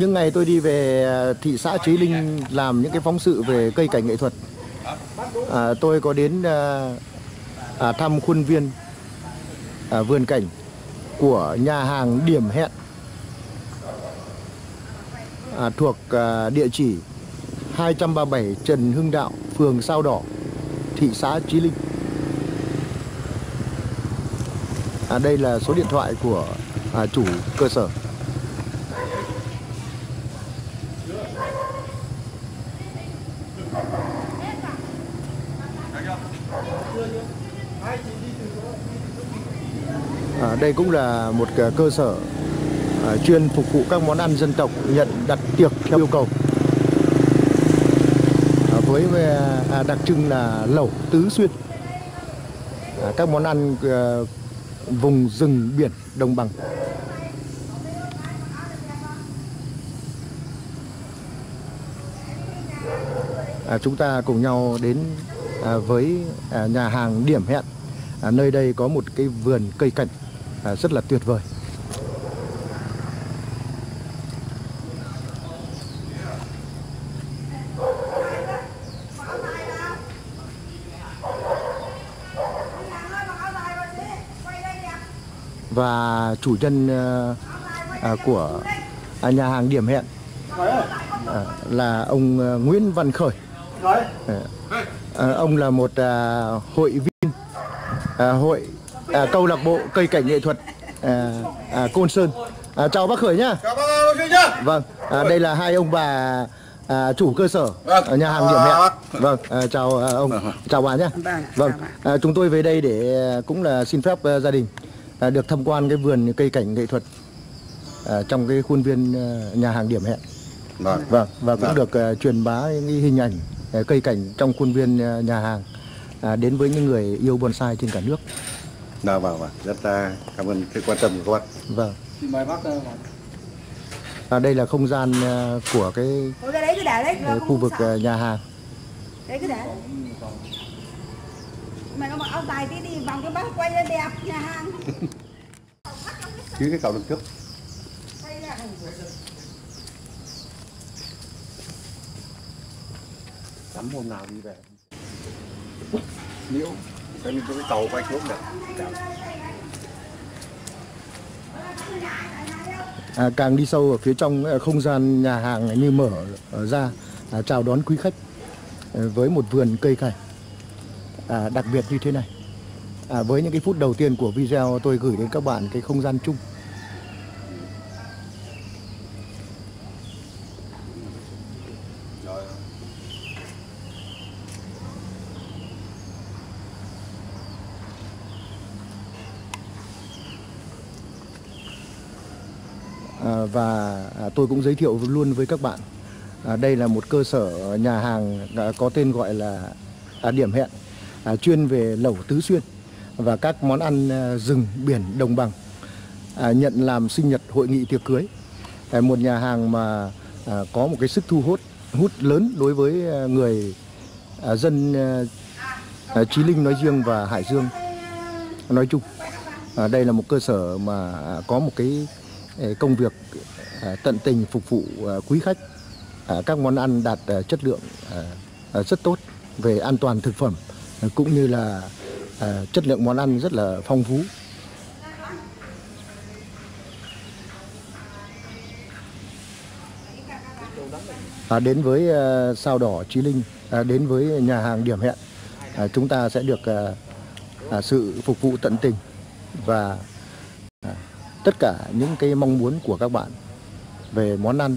những ngày tôi đi về à, thị xã Chí Linh làm những cái phóng sự về cây cảnh nghệ thuật, à, tôi có đến à, à, thăm khuôn viên à, vườn cảnh của nhà hàng Điểm Hẹn à, thuộc à, địa chỉ 237 Trần Hưng Đạo, phường Sao Đỏ, thị xã Chí Linh. À, đây là số điện thoại của à, chủ cơ sở. À, đây cũng là một ờ, cơ sở à, chuyên phục vụ các món ăn dân tộc nhận đặt tiệc theo yêu cầu. À, với à, đặc trưng là lẩu tứ xuyên. À, các món ăn à, vùng rừng biển đồng bằng. À, chúng ta cùng nhau đến à, với à, nhà hàng Điểm Hẹn. À, nơi đây có một cái vườn cây cảnh rất là tuyệt vời. Và chủ nhân à, à, của à, nhà hàng Điểm Hẹn à, là ông à, Nguyễn Văn Khởi. À, à, ông là một à, hội viên à, hội à, câu lạc bộ cây cảnh nghệ thuật à, à, Côn Sơn. À, chào bác Khởi nhá. Chào bác Duy nhá. Vâng, à, đây là hai ông bà à, chủ cơ sở Vâng. ở nhà hàng Điểm Hẹn. Vâng, à, chào à, ông, chào bà nhé. Vâng, Vâng, à, chúng tôi về đây để à, cũng là xin phép à, gia đình à, được tham quan cái vườn cây cảnh nghệ thuật à, trong cái khuôn viên à, nhà hàng Điểm Hẹn. Vâng. Vâng, và cũng Vâng. được à, truyền bá những hình ảnh à, cây cảnh trong khuôn viên à, nhà hàng à, đến với những người yêu bonsai trên cả nước. Vâng, vâng, vâng. Rất à, cảm ơn sự quan tâm của các bạn. Vâng. Xin mời bác vào. À, đây là không gian à, của cái, cái đấy cứ để đấy cái khu vực à, nhà hàng. Đấy cứ để Mày có mặc áo dài tí đi vòng cho bác quay lên đẹp nhà hàng Chứ cái cầu đằng trước. Tắm hôm nào đi về cái mình có cái cầu quay xuống được. À, càng đi sâu ở phía trong à, không gian nhà hàng như mở ờ, ra à, chào đón quý khách à, với một vườn cây cảnh à, đặc biệt như thế này. À, với những cái phút đầu tiên của video tôi gửi đến các bạn cái không gian chung. À, và à, tôi cũng giới thiệu luôn với các bạn. À, đây là một cơ sở nhà hàng à, có tên gọi là à, điểm hẹn à, chuyên về lẩu tứ xuyên và các món ăn à, rừng biển đồng bằng à, nhận làm sinh nhật hội nghị tiệc cưới. À, một nhà hàng mà à, có một cái sức thu hút hút lớn đối với à, người à, dân à, à, Chí Linh nói riêng và Hải Dương nói chung. À, đây là một cơ sở mà à, có một cái Ờ, công việc ờ, tận tình phục vụ ờ, quý khách. Các món ăn đạt chất lượng rất tốt về an toàn thực phẩm cũng như là chất lượng món ăn rất là phong phú. À, đến với uh, sao đỏ Chí Linh à, đến với nhà hàng điểm hẹn à, chúng ta sẽ được à, à, sự phục vụ tận tình và tất cả những cái mong muốn của các bạn về món ăn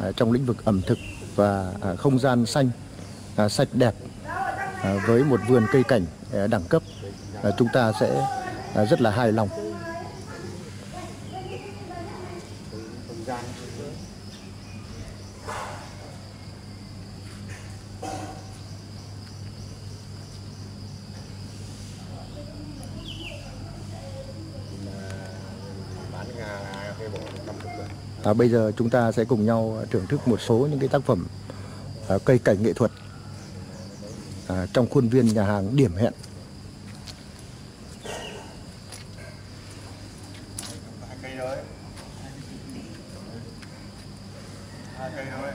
à, trong lĩnh vực ẩm thực và à, không gian xanh à, sạch đẹp à, với một vườn cây cảnh à, đẳng cấp à, chúng ta sẽ à, rất là hài lòng Bán gà cái bộ năm chục rồi. À, bây giờ chúng ta sẽ cùng nhau thưởng thức một số những cái tác phẩm à, cây cảnh nghệ thuật à, trong khuôn viên nhà hàng điểm hẹn. Hai cây rồi. cây rồi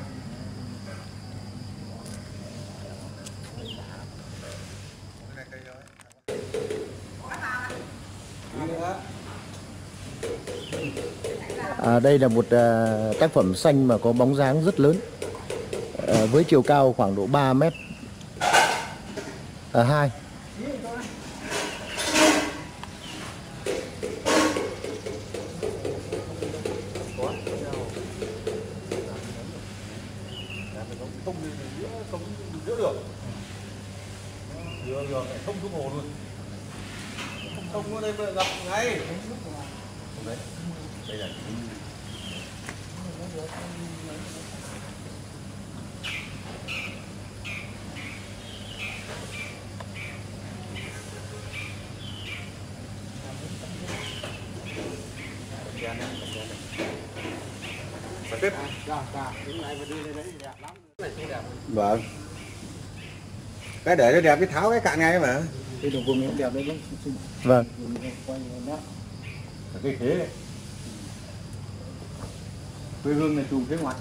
cái này cây thôi À, đây là một à, tác phẩm xanh mà có bóng dáng rất lớn. À, với chiều cao khoảng độ 3 mét. À, 2 không không được vừa vừa phải thông xuống hồ luôn không có ở đây mà. Gặp ngay đấy đây là tiếp. Vâng. Cái để nó đẹp cái tháo cái cạn ngay mà. Cái đường vùng đẹp đấy Vâng. Cái thế quê hương này chùm phía ngoài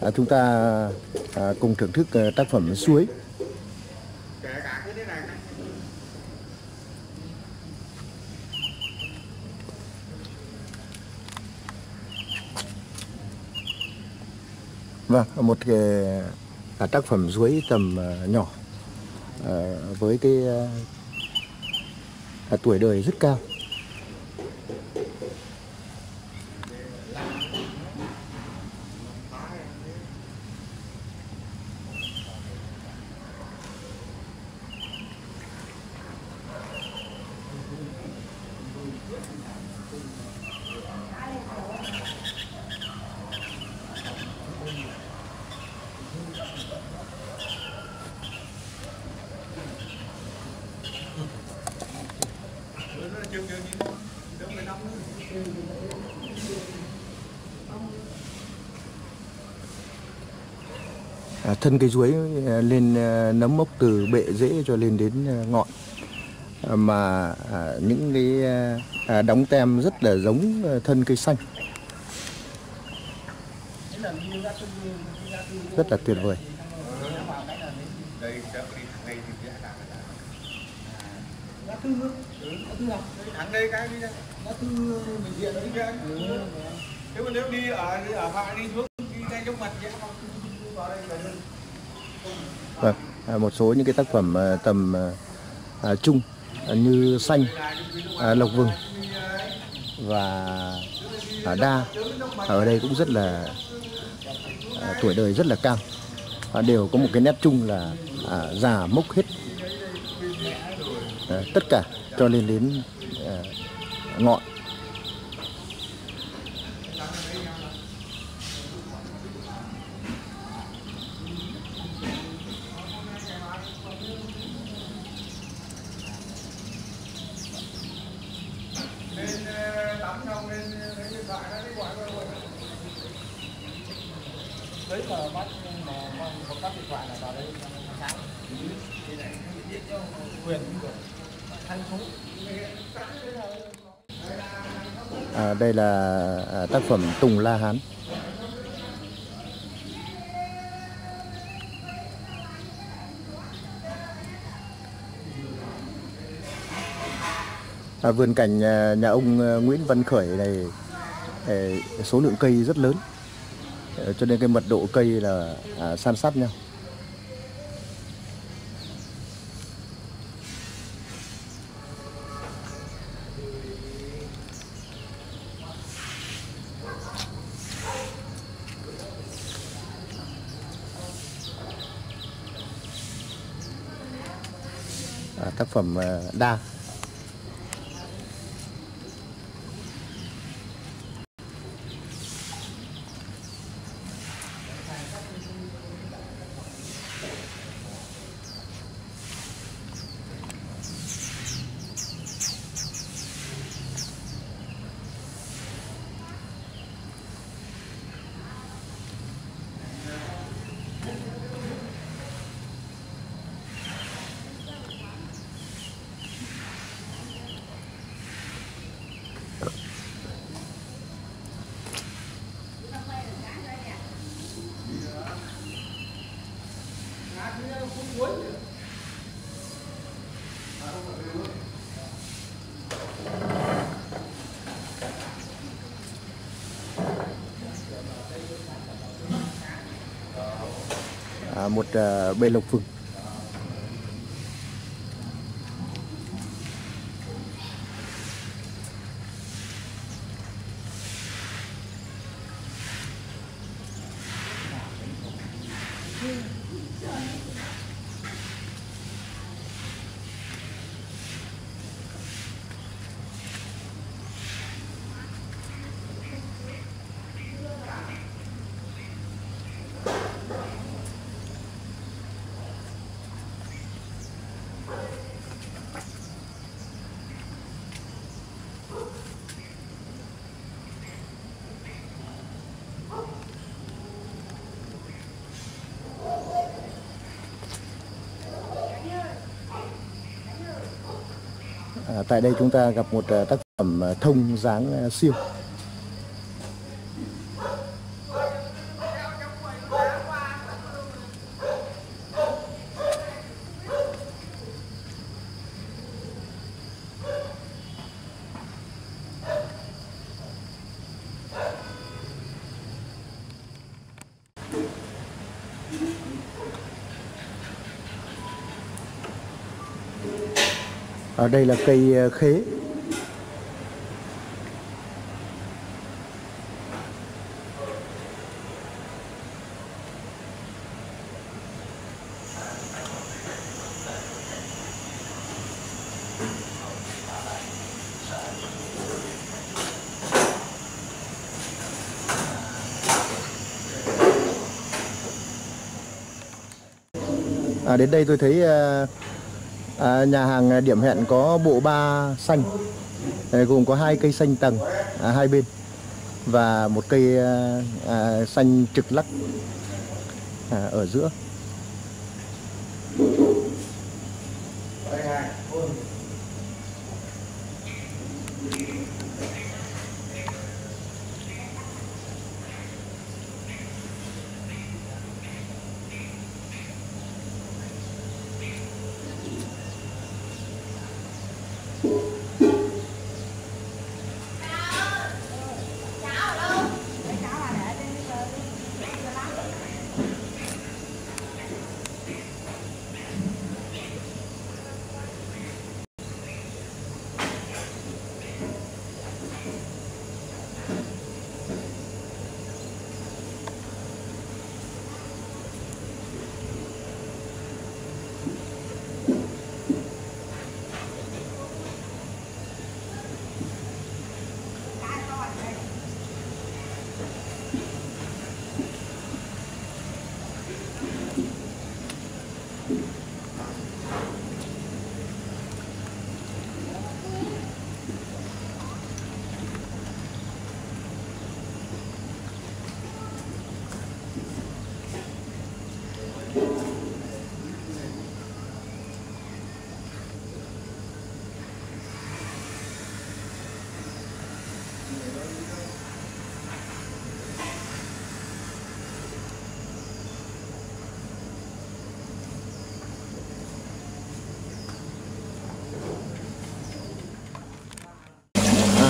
à, Chúng ta à, cùng thưởng thức à, tác phẩm Suối Vâng, một cái à, tác phẩm suối tầm à, nhỏ à, với cái à, à tuổi đời rất cao. À, thân cây chuối ờ, lên ờ, nấm mốc từ bệ rễ cho lên đến ờ, ngọn. Mà những cái à, đóng tem rất là giống thân cây xanh. Rất là tuyệt vời. Đây sẽ nếu đi ở ở hạ đi xuống, đi ngay trong mặt dễ không Vâng, à, một số những cái tác phẩm à, tầm à, à trung à, như xanh, à, lộc vừng và à, đa à, ở đây cũng rất là à, tuổi đời rất là cao. À, đều có một cái nét chung là à, già mốc hết. À, tất cả cho lên đến à, ngọn. À, đây là à, tác phẩm Tùng La Hán. À, vườn cảnh nhà, nhà ông à, Nguyễn Văn Khởi này à, số lượng cây rất lớn. À, cho nên cái mật độ cây là à, san sát nhau. Tác phẩm ờ, đa. Một ờ, bề lộc phừng À, tại đây chúng ta gặp một ờ, tác phẩm ờ, thông dáng siêu. Ở đây là cây ờ, khế. À, đến đây tôi thấy uh, à, nhà hàng à, điểm hẹn có bộ ba xanh. À, gồm có hai cây xanh tầng à, hai bên và một cây à, à, xanh trực lắc à, ở giữa.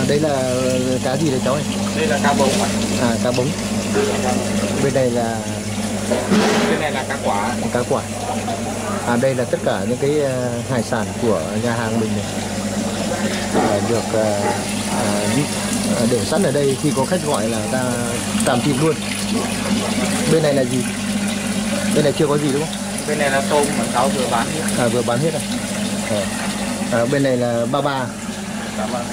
Đây là cá gì đấy cháu ơi? Đây là cá bống ạ. à cá bống. Bên này là Cái này là cá quả. cá quả. À đây là tất cả những cái à, hải sản của nhà hàng mình này. À, được à, à, à, để sẵn ở đây khi có khách gọi là ta làm thịt luôn. Bên này là gì? Bên này chưa có gì đúng không? Bên này là tôm mà cháu vừa bán hết. à vừa bán hết rồi Ờ. À, bên này là ba ba. Cảm ơn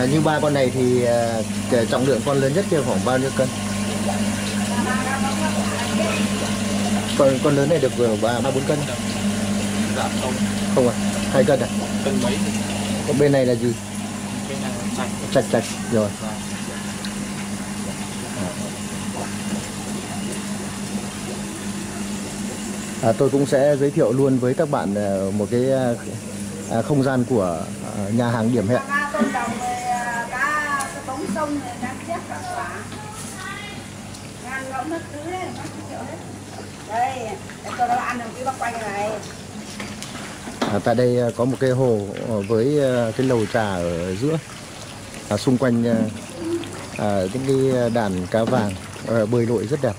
à, như ba con này thì à, trọng lượng con lớn nhất kia khoảng bao nhiêu cân? Con con lớn này được vừa ba ba bốn cân. Dạ không không à hai cân à? Cân mấy? Còn bên này là gì? Chặt chặt rồi. À, tôi cũng sẽ giới thiệu luôn với các bạn à, một cái à, không gian của à, nhà hàng điểm hẹn sông rồi đang chết cả quả. Ngan ngỗng hết thứ đấy bác chịu hết đây để cho nó ăn được cái bác quanh này. À, tại đây à, có một cái hồ ờ, với à, cái lầu trà ở giữa. À, xung quanh à, à những cái đàn cá vàng. À, bơi lội rất đẹp.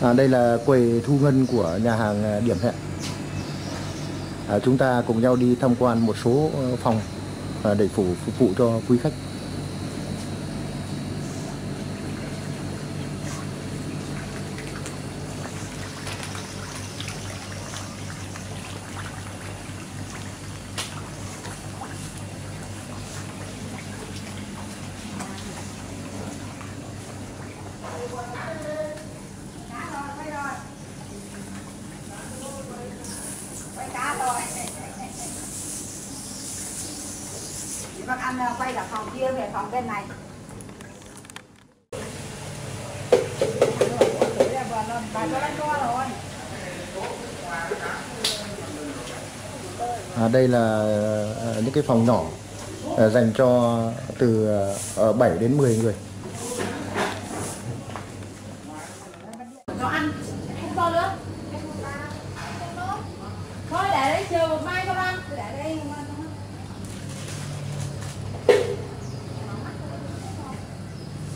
À, đây là quầy thu ngân của nhà hàng à, điểm hẹn. À, chúng ta cùng nhau đi tham quan một số ờ, phòng à, để phục vụ cho quý khách. À, cả phòng kia về phòng bên này. À, đây là à, những cái phòng nhỏ à, dành cho từ à, 7 đến 10 người. Nó ăn không to nữa. Thôi để đấy chờ một mai con ăn. Để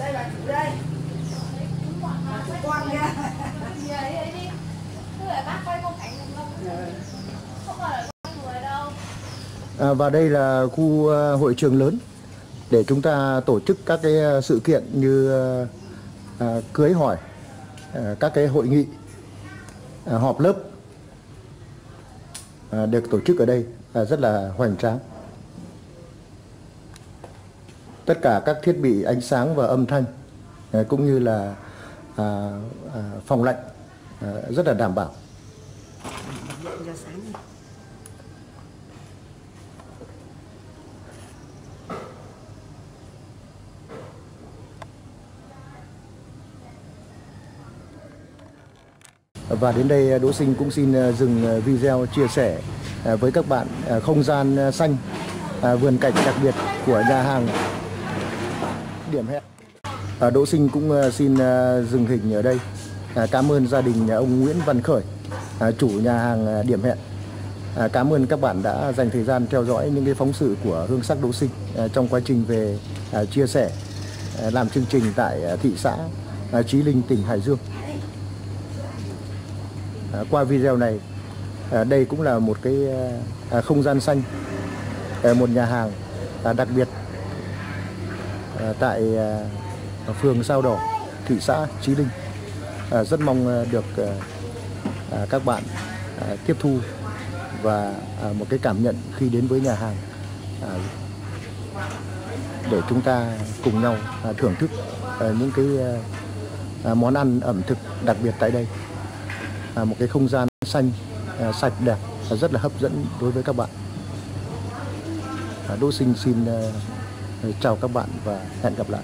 đây là chủ đây chủ con kia Về đấy đấy đi Cứ để bác quay phong cảnh không Không phải là con người đâu À, và đây là khu ờ, hội trường lớn để chúng ta tổ chức các cái ờ, sự kiện như à, cưới hỏi, à, các cái hội nghị, à, họp lớp à, được tổ chức ở đây à, rất là hoành tráng. Tất cả các thiết bị ánh sáng và âm thanh à, cũng như là à, à, phòng lạnh à, rất là đảm bảo. Và đến đây Đỗ Sinh cũng xin ờ, dừng ờ, video chia sẻ ờ, với các bạn không gian xanh, vườn cảnh đặc biệt của nhà hàng điểm hẹn. Đỗ Sinh cũng xin dừng hình ở đây. Cảm ơn gia đình ông Nguyễn Văn Khởi, chủ nhà hàng điểm hẹn. Cảm ơn các bạn đã dành thời gian theo dõi những cái phóng sự của Hương Sắc Đỗ Sinh trong quá trình về chia sẻ làm chương trình tại thị xã Chí Linh, tỉnh Hải Dương. À, qua video này à, đây cũng là một cái ờ, à, không gian xanh à, một nhà hàng à, đặc biệt à, tại à, phường Sao Đỏ thị xã Chí Linh. À, rất mong à, được à, à, các bạn à, tiếp thu và à, một cái cảm nhận khi đến với nhà hàng à, để chúng ta cùng nhau à, thưởng thức à, những cái à, món ăn ẩm thực đặc biệt tại đây. À, một cái không gian xanh à, sạch, đẹp và rất là hấp dẫn đối với các bạn. À, Đỗ Sinh xin chào các bạn và hẹn gặp lại.